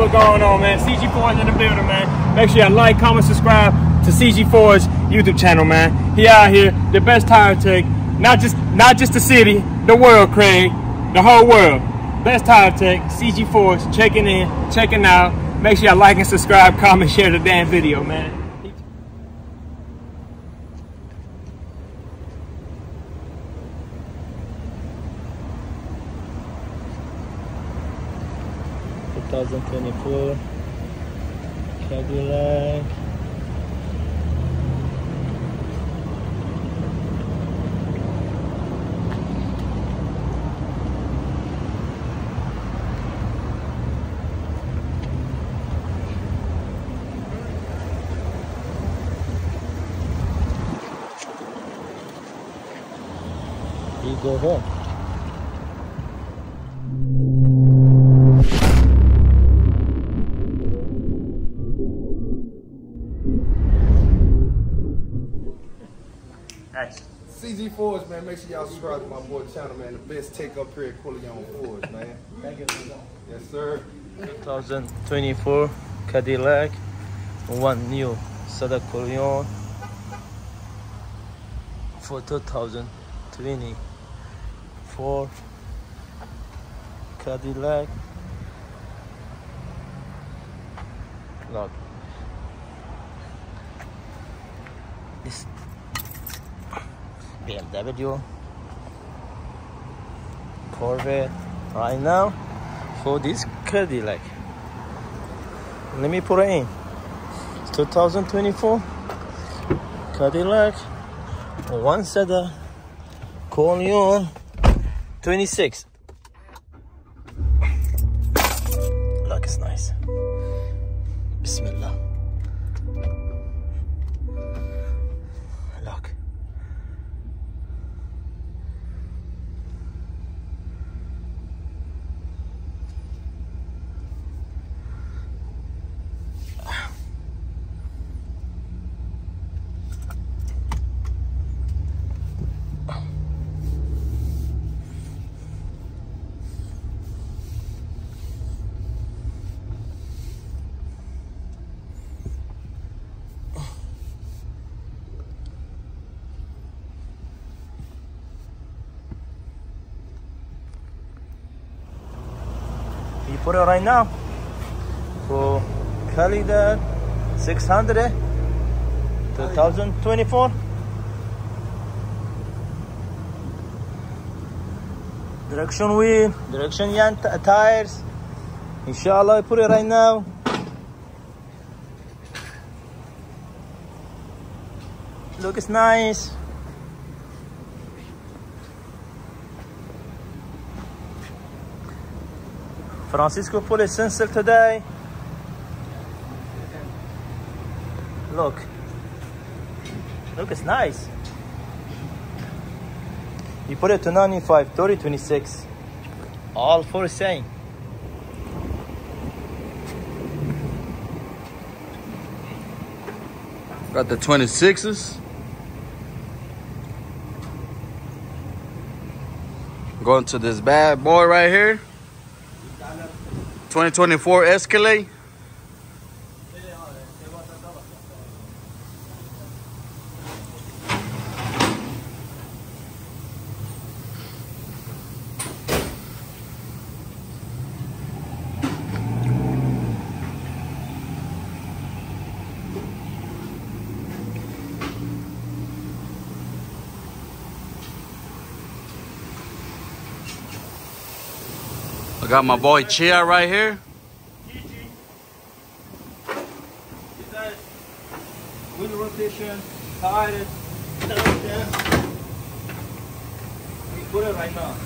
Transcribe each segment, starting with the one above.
what's going on, man. CG4 is in the building, man. Make sure you like, comment, subscribe to CG4's YouTube channel, man. He out here, the best tire tech, not just not just the city, the world, Craig, the whole world. Best tire tech, CG4's checking in, checking out. Make sure you like and subscribe, comment, share the damn video, man. Two thousand twenty four Cadillac. You go home. Nice. CG Forged, man, make sure y'all subscribe to my boy channel, man. The best take up here at Corleone Forged, man. Thank you. Yes, sir. 2024 Cadillac, one new Sada Corleone for 2024 Cadillac. Look, this BMW Corvette right now for this Cadillac. Let me put it in. It's 2024 Cadillac, one sedan, Corleone 26. Look, it's nice. Put it right now. For Cadillac 600 eh? 2024 direction wheel direction yan tires. Inshallah I put it right now. Look it's nice Francisco put a stencil today. Look. Look, it's nice. He put it to 95, 30, 26. All for the same. Got the 26s. Going to this bad boy right here. 2024 Escalade. Got my boy Chia right here. Wheel rotation, tires, We put it right now.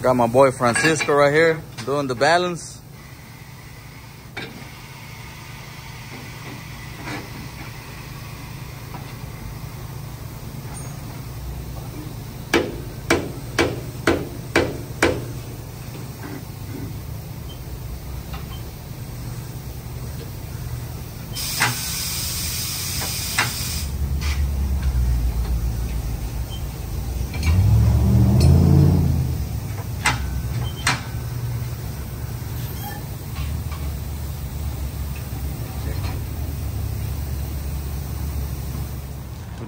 Got my boy Francisco right here doing the balance. We're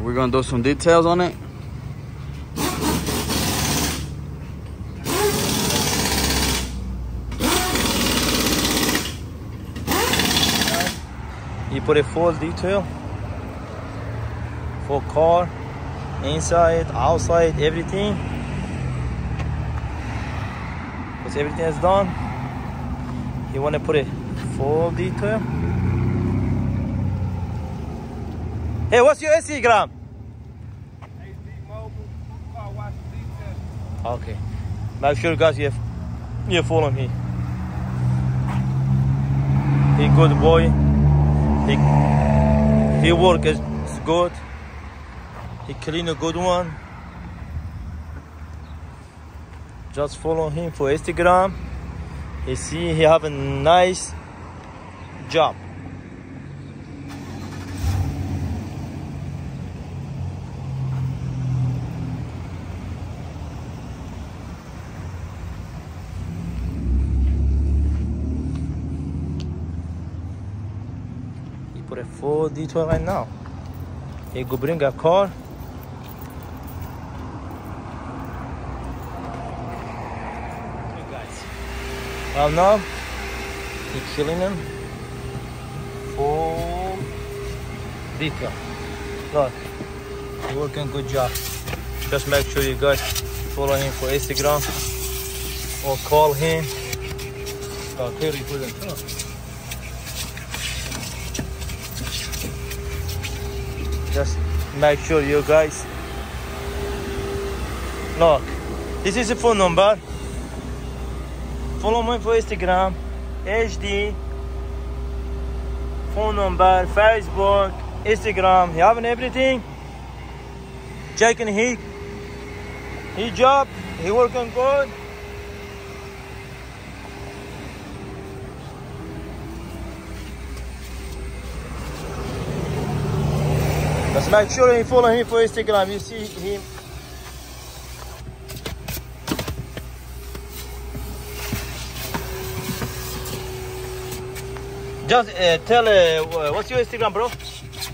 And we're gonna do some details on it. You put a full detail. Full car. Inside, outside, everything. Once everything is done, you want to put a full detail. Hey, what's your Instagram? Okay. Make sure guys you you follow me. He good boy. He he work is good. He clean a good one. Just follow him for Instagram. He see he have a nice job. Full detail right now. He go bring a car. Well now, he killing him. Full detail. Look, he working good job. Just make sure you guys follow him for Instagram or call him. Oh, clearly put it. Just make sure you guys look. This is a phone number. Follow me for instagram hd phone number facebook instagram. You having everything? Checking he he job he working good Just make sure you follow him for Instagram. You see him. Just uh, tell uh, what's your Instagram, bro?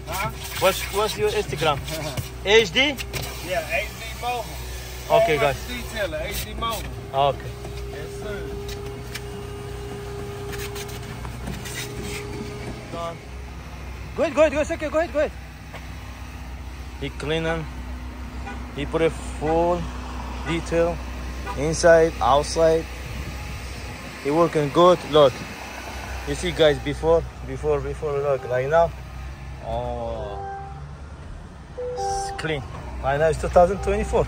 Huh? What's what's your Instagram? HD? Yeah, HD Mobile. Okay, guys. Detailer, HD Mobile. Okay. Yes, sir. Done. Go ahead, go ahead, go ahead, okay, go ahead, go ahead. He cleaning. He put a full detail inside, outside. He working good. Look, you see, guys, before, before, before. Look, right now, oh, it's clean. Right now it's 2024.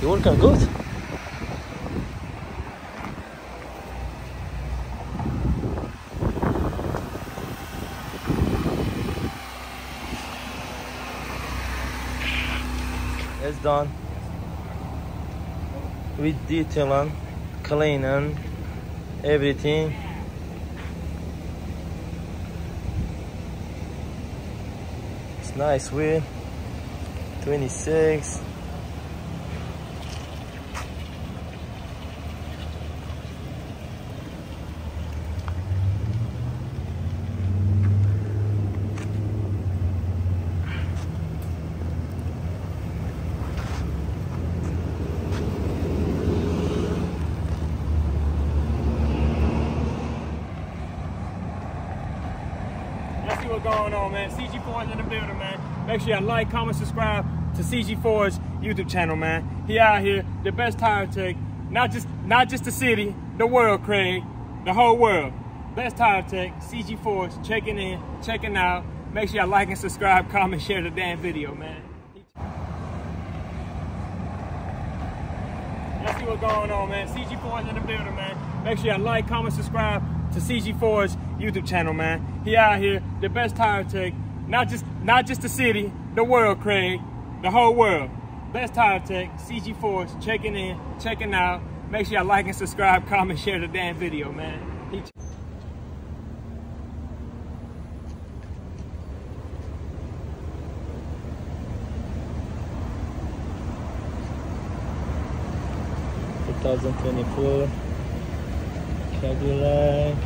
He working good. It's done. With detailing, cleaning, everything. It's nice wheel. 26. Going on, man. CG4 is in the building, man. Make sure you like, comment, subscribe to CG4's YouTube channel, man. He out here, the best tire tech, not just not just the city, the world, Craig, the whole world. Best tire tech, CG4's checking in, checking out. Make sure you like and subscribe, comment, share the damn video, man. Let's see what's going on, man. CG4 is in the building, man. Make sure you like, comment, subscribe to CG4's YouTube channel, man. He out here, the best tire tech, not just not just the city, the world, Craig, the whole world. Best tire tech, CG4's checking in, checking out. Make sure y'all like and subscribe, comment, share the damn video, man. He Two thousand twenty four Cadillac